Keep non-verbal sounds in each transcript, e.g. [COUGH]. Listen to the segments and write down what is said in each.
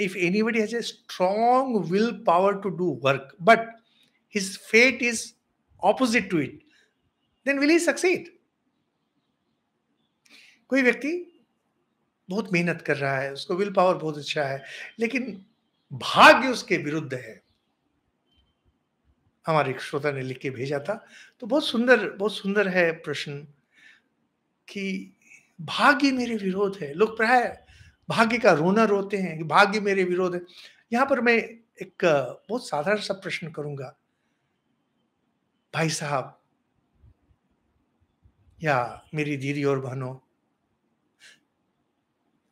if anybody has a strong willpower to do work, but his fate is opposite to it, then will he succeed? कोई व्यक्ति बहुत मेहनत कर रहा है उसको विल पावर बहुत अच्छा है लेकिन भाग्य उसके विरुद्ध है हमारे एक श्रोता ने लिख के भेजा था तो बहुत सुंदर बहुत सुंदर है प्रश्न कि भाग्य मेरे विरोध है लोग प्राय भाग्य का रोना रोते हैं, कि भाग्य मेरे विरोध है। यहाँ पर मैं एक, बहुत साधारण सा प्रश्न करूँगा। भाई साहब, या मेरी दीदी और बहनों,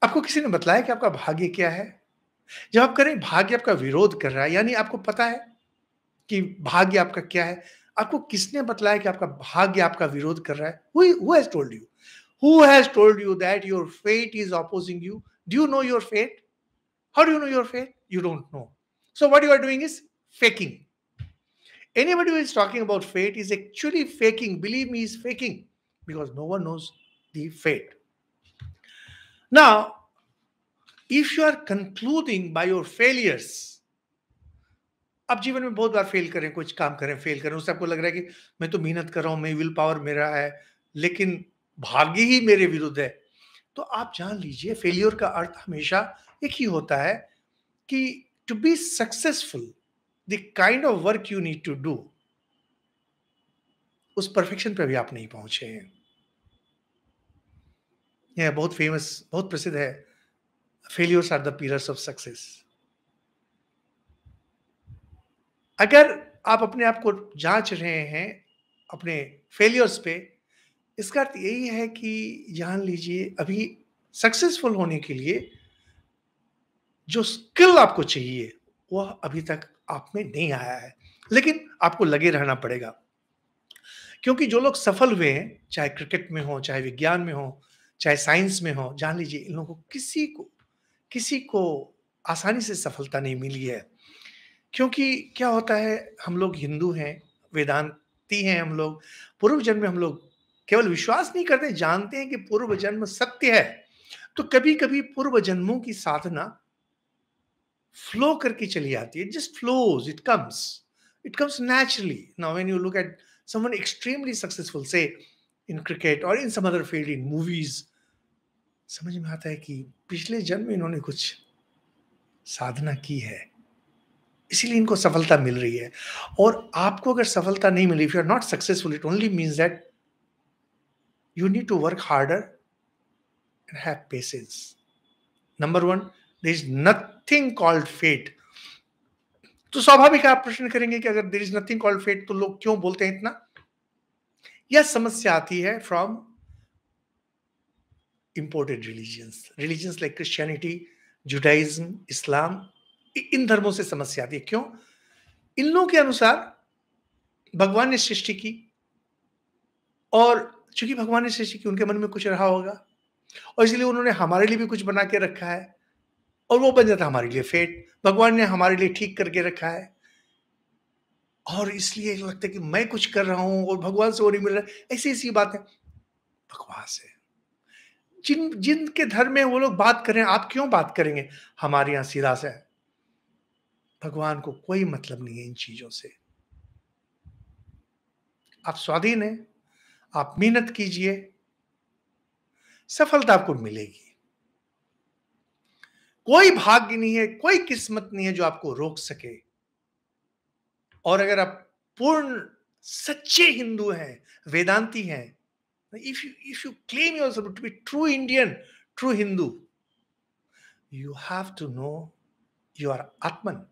आपको किसी ने बताया कि आपका भाग्य क्या है? जब आप करें, भाग्य आपका विरोध कर रहा है, यानी आपको पता है कि भाग्य आपका क्या है। आपको किसने बतलाया कि आपका भाग्य आपका विरोध कर रहा है? Who has told you who has told you that your fate is opposing you do you know your fate how do you know your fate you don't know so what you are doing is faking anybody who is talking about fate is actually faking believe me is faking because no one knows the fate now if you are concluding by your failures अब जीवन में बहुत बार fail करें कुछ काम करें fail करें उससे आपको लग रहा है कि मैं तो मेहनत कर रहा हूँ मैं विल पावर मेरा है लेकिन भाग्य ही मेरे विरुद्ध है तो आप जान लीजिए फेलियर का अर्थ हमेशा एक ही होता है कि to be successful the kind of work you need to do उस परफेक्शन पे भी आप नहीं पहुँचे हैं। यह बहुत फ़ेमस बहुत प्रसिद्ध है। Failures are the pillars of success अगर आप अपने आप को जाँच रहे हैं अपने फेलियर्स पे इसका अर्थ यही है कि जान लीजिए, अभी सक्सेसफुल होने के लिए जो स्किल आपको चाहिए, वह अभी तक आप में नहीं आया है। लेकिन आपको लगे रहना पड़ेगा। क्योंकि जो लोग सफल हुए हैं, चाहे क्रिकेट में हो, चाहे विज्ञान में हो, चाहे साइंस में हो, जान लीजिए, इन लोगों को किसी को किसी को आसानी से सफलता नहीं मिली है। क्योंकि क्या होता है, हम लोग हिंदू हैं, वेदांती हैं हम लोग पूर्व जन्म में हम लोग केवल विश्वास नहीं करते, जानते हैं कि पूर्व जन्म सत्य है। तो कभी कभी पूर्व जन्मों की साधना फ्लो करके चली आती है just flows it comes it comes naturally now when you look at someone extremely successful से इन क्रिकेट और in some other field in movies समझ में आता है कि पिछले जन्म इन्होंने कुछ साधना की है। इसीलिए इनको सफलता मिल रही है। और आपको अगर सफलता नहीं मिली if you are not successful it only means that you need to work harder and have patience. Number one, there is nothing called fate. तो स्वाभाविक आप प्रश्न करेंगे कि अगर there is nothing called fate तो लोग क्यों बोलते हैं इतना यह समस्या आती है from imported religions religions like Christianity Judaism Islam इन धर्मों से समस्या आती है क्यों इन लोगों के अनुसार भगवान ने सृष्टि की और चूँकि भगवान ने सृष्टि की उनके मन में कुछ रहा होगा। और इसलिए उन्होंने हमारे लिए भी कुछ बना के रखा है। और वो बन जाता हमारे लिए फेट। भगवान ने हमारे लिए ठीक करके रखा है। और इसलिए लगता है कि मैं कुछ कर रहा हूँ और भगवान से वो नहीं मिल रहा ऐसी ऐसी बातें। बकवास है। जिन, जिनके धर्म में वो लोग बात करें, आप क्यों बात करेंगे? हमारे यहाँ सीधा से भगवान को कोई मतलब नहीं है इन चीज़ों से। आप स्वाधीन हैं। आप मेहनत कीजिए, सफलता आपको मिलेगी। कोई भाग्य नहीं है, कोई किस्मत नहीं है जो आपको रोक सके। और अगर आप पूर्ण, सच्चे हिंदू हैं, वेदांती हैं if you if you claim your to be true Indian true Hindu you have to know you are atman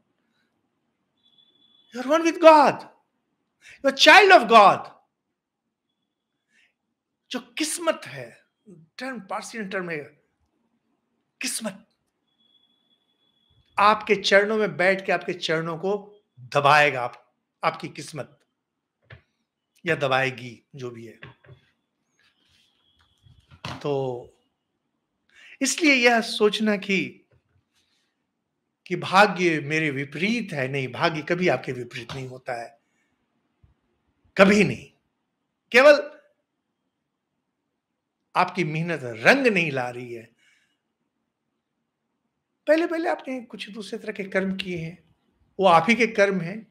you are one with God you are child of God जो किस्मत है टर्म पार्सियन टर्म है किस्मत। आपके चरणों में बैठ के आपके चरणों को दबाएगा आप, आपकी किस्मत, या दबाएगी जो भी है। तो इसलिए यह सोचना कि कि भाग्य मेरे विपरीत है, नहीं, भाग्य कभी आपके विपरीत नहीं होता है। कभी नहीं। केवल आपकी मेहनत रंग नहीं ला रही है पहले-पहले आपने कुछ दूसरे तरह के कर्म किए हैं, वो आप ही के कर्म हैं,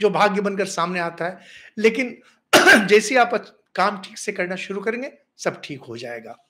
जो भाग्य बनकर सामने आता है। लेकिन [CLEARS THROAT] जैसे आप काम ठीक से करना शुरू करेंगे, सब ठीक हो जाएगा।